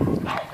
Oh.